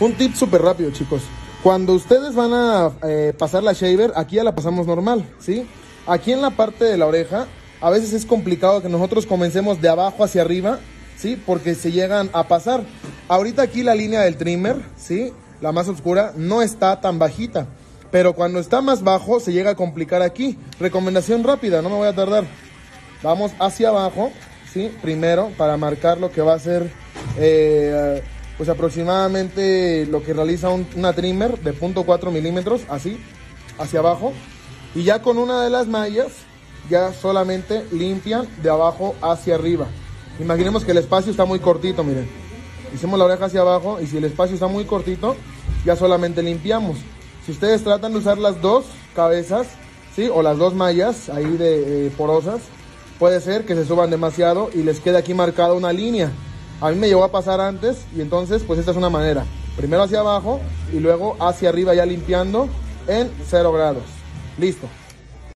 Un tip súper rápido, chicos. Cuando ustedes van a eh, pasar la shaver, aquí ya la pasamos normal, ¿sí? Aquí en la parte de la oreja, a veces es complicado que nosotros comencemos de abajo hacia arriba, ¿sí? Porque se llegan a pasar. Ahorita aquí la línea del trimmer, ¿sí? La más oscura, no está tan bajita. Pero cuando está más bajo, se llega a complicar aquí. Recomendación rápida, no me voy a tardar. Vamos hacia abajo, ¿sí? Primero, para marcar lo que va a ser... Eh, pues aproximadamente lo que realiza una trimmer de 0.4 milímetros, así, hacia abajo. Y ya con una de las mallas, ya solamente limpian de abajo hacia arriba. Imaginemos que el espacio está muy cortito, miren. Hicimos la oreja hacia abajo y si el espacio está muy cortito, ya solamente limpiamos. Si ustedes tratan de usar las dos cabezas, ¿sí? O las dos mallas ahí de eh, porosas, puede ser que se suban demasiado y les quede aquí marcada una línea. A mí me llegó a pasar antes y entonces pues esta es una manera. Primero hacia abajo y luego hacia arriba ya limpiando en 0 grados. Listo.